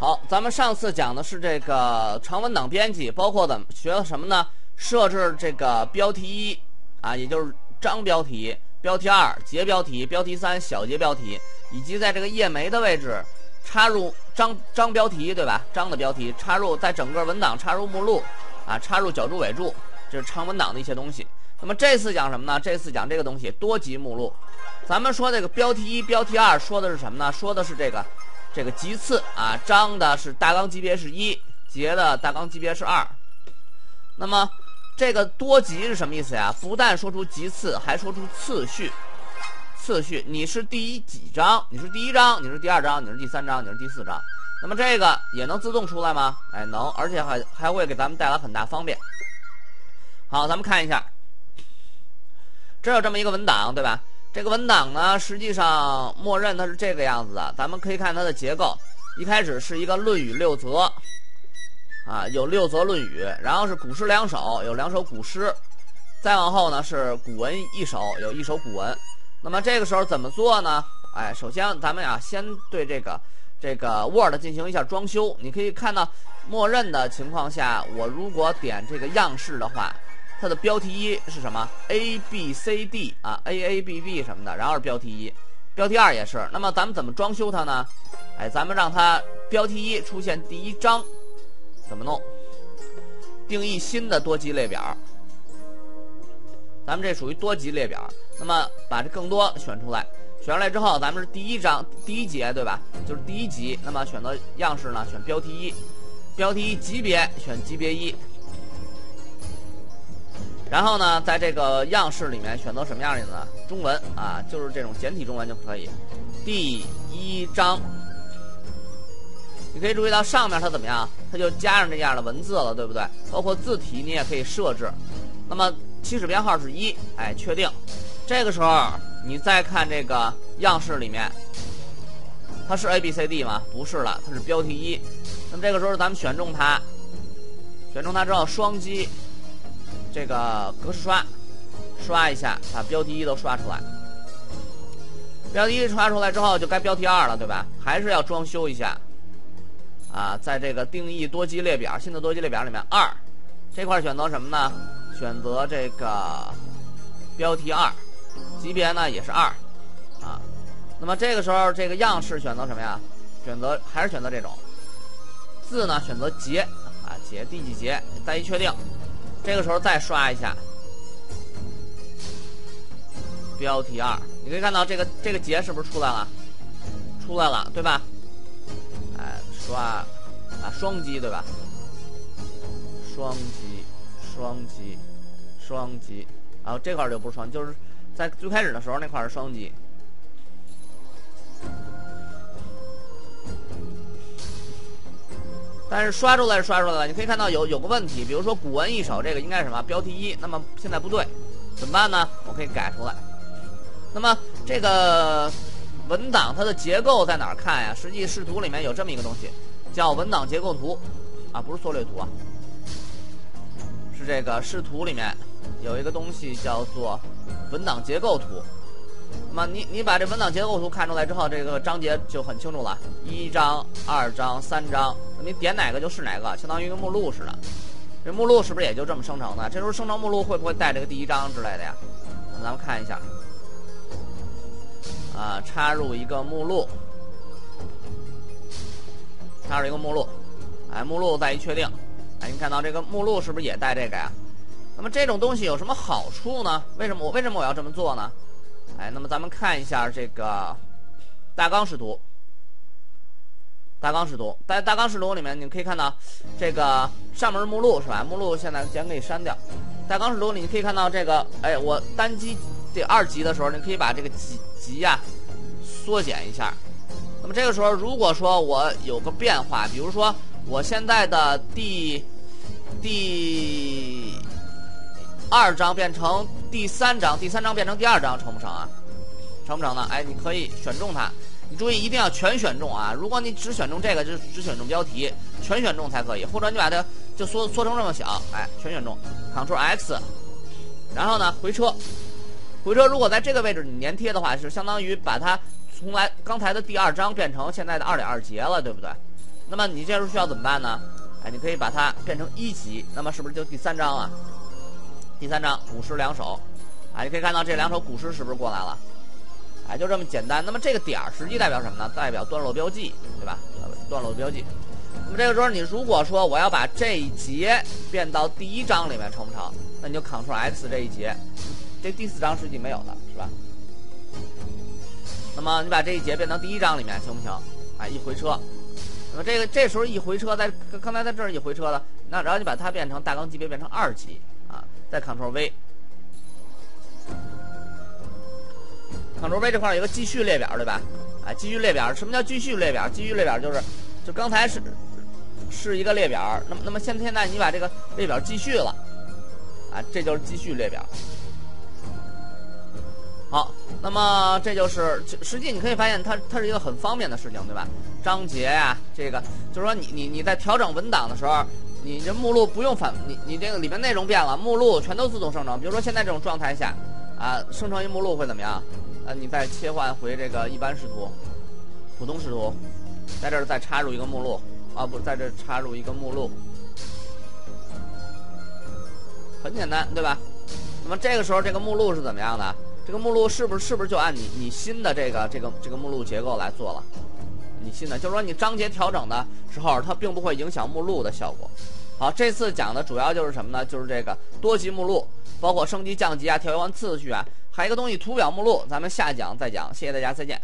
好，咱们上次讲的是这个长文档编辑，包括的学了什么呢？设置这个标题一啊，也就是章标题；标题二节标题；标题三小节标题，以及在这个页眉的位置插入章章标题，对吧？章的标题插入，在整个文档插入目录啊，插入脚注尾注，这是长文档的一些东西。那么这次讲什么呢？这次讲这个东西多级目录。咱们说这个标题一、标题二说的是什么呢？说的是这个。这个级次啊，章的是大纲级别是一，节的大纲级别是二。那么这个多级是什么意思呀？不但说出级次，还说出次序。次序，你是第一几章？你是第一章？你是第二章？你是第三章？你是第四章？那么这个也能自动出来吗？哎，能，而且还还会给咱们带来很大方便。好，咱们看一下，这有这么一个文档，对吧？这个文档呢，实际上默认它是这个样子的。咱们可以看它的结构，一开始是一个《论语》六则，啊，有六则《论语》，然后是古诗两首，有两首古诗，再往后呢是古文一首，有一首古文。那么这个时候怎么做呢？哎，首先咱们呀，先对这个这个 Word 进行一下装修。你可以看到，默认的情况下，我如果点这个样式的话。它的标题一是什么？A B C D 啊，A A B B 什么的，然后是标题一，标题二也是。那么咱们怎么装修它呢？哎，咱们让它标题一出现第一章，怎么弄？定义新的多级列表。咱们这属于多级列表。那么把这更多选出来，选出来之后，咱们是第一章第一节对吧？就是第一级。那么选择样式呢？选标题一，标题一级别选级别一。然后呢，在这个样式里面选择什么样的呢？中文啊，就是这种简体中文就可以。第一章，你可以注意到上面它怎么样？它就加上这样的文字了，对不对？包括字体你也可以设置。那么起始编号是一，哎，确定。这个时候你再看这个样式里面，它是 A B C D 吗？不是了，它是标题一。那么这个时候咱们选中它，选中它之后双击。这个格式刷，刷一下，把标题一都刷出来。标题一刷出来之后，就该标题二了，对吧？还是要装修一下。啊，在这个定义多级列表，新的多级列表里面，二这块选择什么呢？选择这个标题二，级别呢也是二。啊，那么这个时候这个样式选择什么呀？选择还是选择这种。字呢选择节，啊节第几节？再一确定。这个时候再刷一下标题二，你可以看到这个这个节是不是出来了？出来了，对吧？哎，刷啊，双击对吧？双击，双击，双击，然后这块就不是双，就是在最开始的时候那块是双击。但是刷出来是刷出来了，你可以看到有有个问题，比如说古文一首，这个应该是什么标题一，那么现在不对，怎么办呢？我可以改出来。那么这个文档它的结构在哪儿看呀？实际视图里面有这么一个东西，叫文档结构图，啊，不是缩略图啊，是这个视图里面有一个东西叫做文档结构图。那么你你把这文档结构图看出来之后，这个章节就很清楚了。一章、二章、三章，你点哪个就是哪个，相当于一个目录似的。这目录是不是也就这么生成的？这时候生成目录会不会带这个第一章之类的呀？那咱们看一下，啊，插入一个目录，插入一个目录，哎，目录再一确定，哎，你看到这个目录是不是也带这个呀？那么这种东西有什么好处呢？为什么我为什么我要这么做呢？哎，那么咱们看一下这个大纲视图。大纲视图，在大纲视图里面，你可以看到这个上面是目录是吧？目录现在先可以删掉。大纲视图里你可以看到这个，哎，我单击这二级的时候，你可以把这个级级呀缩减一下。那么这个时候，如果说我有个变化，比如说我现在的第第。二章变成第三章，第三章变成第二章，成不成啊？成不成呢？哎，你可以选中它。你注意一定要全选中啊！如果你只选中这个，就只选中标题，全选中才可以。或者你把它就缩缩成这么小，哎，全选中，Ctrl X，然后呢回车，回车。如果在这个位置你粘贴的话，是相当于把它从来刚才的第二章变成现在的二点二节了，对不对？那么你这时候需要怎么办呢？哎，你可以把它变成一级，那么是不是就第三张啊？第三章古诗两首，啊，你可以看到这两首古诗是不是过来了？哎，就这么简单。那么这个点儿实际代表什么呢？代表段落标记，对吧？段落标记。那么这个时候，你如果说我要把这一节变到第一章里面，成不成？那你就 Ctrl X 这一节，这第四章实际没有的是吧？那么你把这一节变到第一章里面，行不行？哎，一回车。那么这个这时候一回车，在刚才在这儿一回车了，那然后你把它变成大纲级别变成二级，再 Ctrl V，Ctrl V 这块有个继续列表，对吧？啊，继续列表，什么叫继续列表？继续列表就是，就刚才是是一个列表，那么那么现现在你把这个列表继续了，啊，这就是继续列表。好，那么这就是实际你可以发现它它是一个很方便的事情，对吧？章节呀，这个就是说你你你在调整文档的时候，你这目录不用反你你这个里面内容变了，目录全都自动生成。比如说现在这种状态下，啊，生成一目录会怎么样？啊，你再切换回这个一般视图、普通视图，在这儿再插入一个目录，啊不，在这插入一个目录，很简单，对吧？那么这个时候这个目录是怎么样的？这个目录是不是是不是就按你你新的这个这个这个目录结构来做了？你信的就是说你章节调整的时候，它并不会影响目录的效果。好，这次讲的主要就是什么呢？就是这个多级目录，包括升级降级啊、调换次序啊，还有一个东西图表目录，咱们下讲再讲。谢谢大家，再见。